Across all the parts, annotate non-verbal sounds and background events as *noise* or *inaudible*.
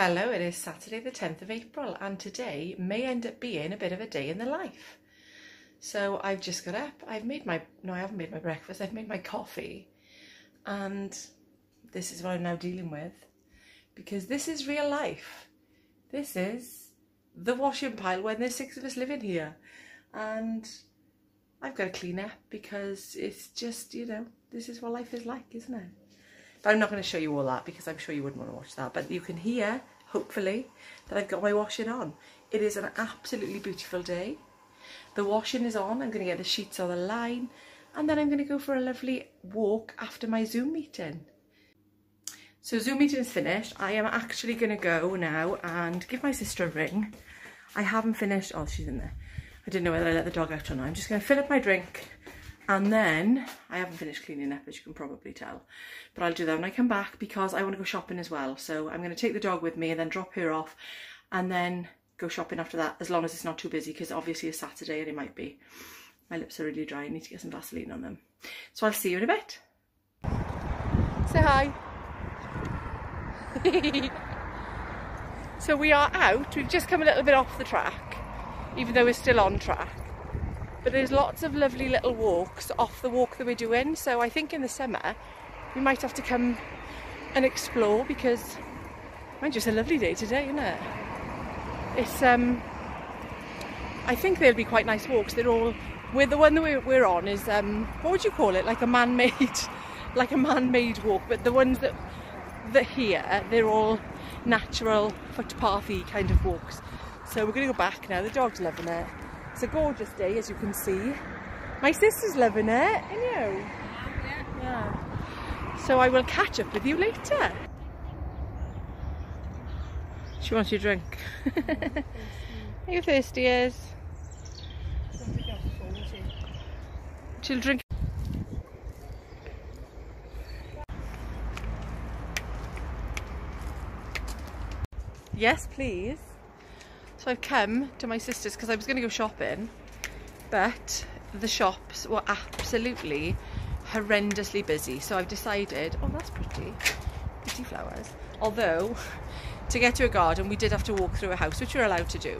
Hello, it is Saturday the 10th of April and today may end up being a bit of a day in the life. So I've just got up, I've made my, no I haven't made my breakfast, I've made my coffee and this is what I'm now dealing with because this is real life. This is the washing pile when there's six of us living here and I've got to clean up because it's just, you know, this is what life is like, isn't it? But I'm not going to show you all that because I'm sure you wouldn't want to watch that. But you can hear, hopefully, that I've got my washing on. It is an absolutely beautiful day. The washing is on. I'm going to get the sheets on the line. And then I'm going to go for a lovely walk after my Zoom meeting. So Zoom meeting is finished. I am actually going to go now and give my sister a ring. I haven't finished. Oh, she's in there. I didn't know whether I let the dog out or not. I'm just going to fill up my drink and then, I haven't finished cleaning up as you can probably tell, but I'll do that when I come back because I want to go shopping as well. So I'm going to take the dog with me and then drop her off and then go shopping after that as long as it's not too busy because obviously it's Saturday and it might be. My lips are really dry, I need to get some Vaseline on them. So I'll see you in a bit. Say hi. *laughs* so we are out, we've just come a little bit off the track, even though we're still on track but there's lots of lovely little walks off the walk that we're doing. So I think in the summer we might have to come and explore because it's a lovely day today isn't it? It's um I think they'll be quite nice walks. They're all with the one that we're, we're on is um what would you call it? Like a man-made *laughs* like a man-made walk. But the ones that that here they're all natural footpathy kind of walks. So we're gonna go back now. The dog's loving it it's a gorgeous day, as you can see. My sister's loving it, you? Yeah. yeah. So I will catch up with you later. She wants your drink. *laughs* Are you thirsty, is? She'll drink. Yes, please. I've come to my sister's because I was going to go shopping, but the shops were absolutely horrendously busy. So I've decided, oh, that's pretty, pretty flowers. Although, to get to a garden, we did have to walk through a house, which we're allowed to do.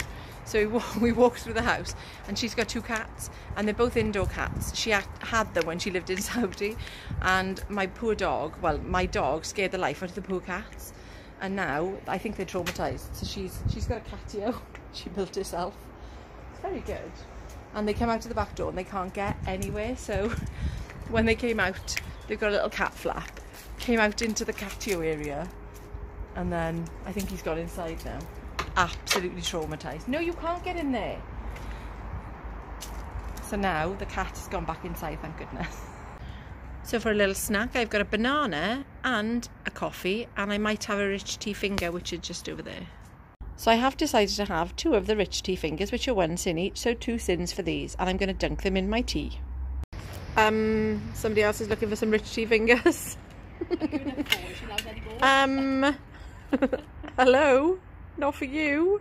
So *laughs* we walked through the house, and she's got two cats, and they're both indoor cats. She had them when she lived in *laughs* Saudi, and my poor dog, well, my dog scared the life out of the poor cats and now I think they're traumatized. So she's she's got a catio she built herself. It's very good. And they come out to the back door and they can't get anywhere. So *laughs* when they came out, they've got a little cat flap. Came out into the catio area, and then I think he's got inside now. Absolutely traumatized. No, you can't get in there. So now the cat has gone back inside, thank goodness. So for a little snack, I've got a banana and a coffee, and I might have a rich tea finger, which is just over there. So I have decided to have two of the rich tea fingers, which are one sin each, so two sins for these, and I'm going to dunk them in my tea. Um, somebody else is looking for some rich tea fingers. *laughs* um, *laughs* hello, not for you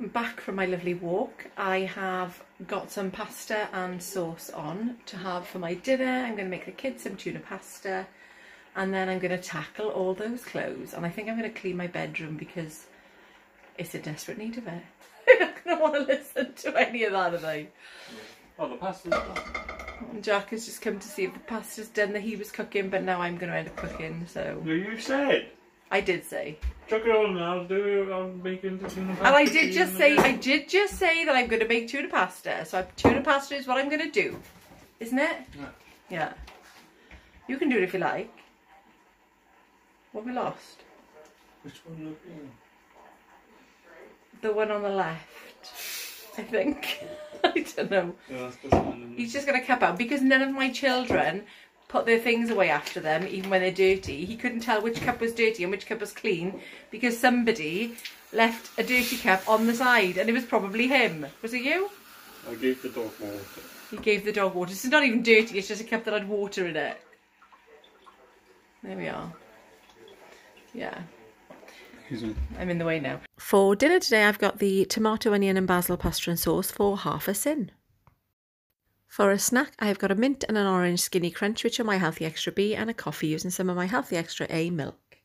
back from my lovely walk. I have got some pasta and sauce on to have for my dinner. I'm going to make the kids some tuna pasta and then I'm going to tackle all those clothes and I think I'm going to clean my bedroom because it's in desperate need of it. I'm *laughs* not going to want to listen to any of that, are they? Oh, the pasta's done. Jack has just come to see if the pasta's done that he was cooking, but now I'm going to end up cooking, so... You said. I did say. Chuck it on I'll do it, I'll make it into And I did just say, I did just say that I'm going to make tuna pasta. So tuna pasta is what I'm going to do. Isn't it? Yeah. Yeah. You can do it if you like. What we lost? Which one look The one on the left. I think. *laughs* I don't know. Yeah, He's just going to cap out because none of my children put their things away after them, even when they're dirty. He couldn't tell which cup was dirty and which cup was clean because somebody left a dirty cup on the side and it was probably him. Was it you? I gave the dog water. He gave the dog water. It's not even dirty, it's just a cup that had water in it. There we are. Yeah. I'm in the way now. For dinner today, I've got the tomato, onion, and basil pasta and sauce for half a sin. For a snack, I've got a mint and an orange skinny crunch, which are my Healthy Extra B, and a coffee using some of my Healthy Extra A milk.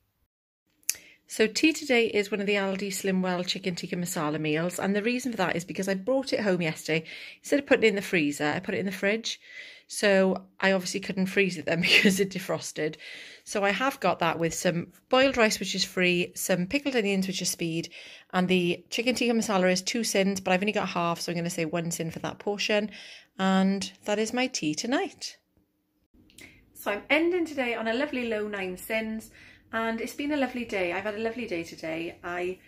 So tea today is one of the Aldi Slimwell chicken tikka masala meals and the reason for that is because I brought it home yesterday. Instead of putting it in the freezer, I put it in the fridge. So I obviously couldn't freeze it then *laughs* because it defrosted. So I have got that with some boiled rice which is free, some pickled onions which is speed and the chicken tikka masala is two sins but I've only got half so I'm going to say one sin for that portion and that is my tea tonight. So I'm ending today on a lovely low nine sins and it's been a lovely day. I've had a lovely day today. I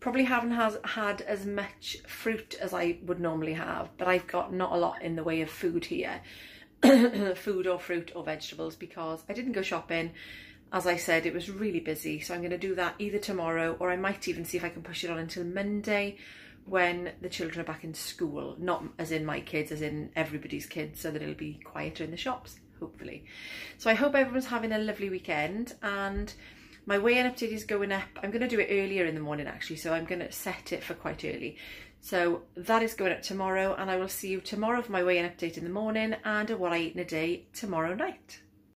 probably haven't has, had as much fruit as I would normally have, but I've got not a lot in the way of food here. *coughs* food or fruit or vegetables because I didn't go shopping. As I said, it was really busy. So I'm going to do that either tomorrow or I might even see if I can push it on until Monday when the children are back in school. Not as in my kids, as in everybody's kids, so that it'll be quieter in the shops hopefully. So I hope everyone's having a lovely weekend and my weigh-in update is going up. I'm going to do it earlier in the morning actually, so I'm going to set it for quite early. So that is going up tomorrow and I will see you tomorrow for my weigh-in update in the morning and a what I eat in a day tomorrow night.